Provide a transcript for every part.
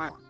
Wow.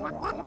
Wow.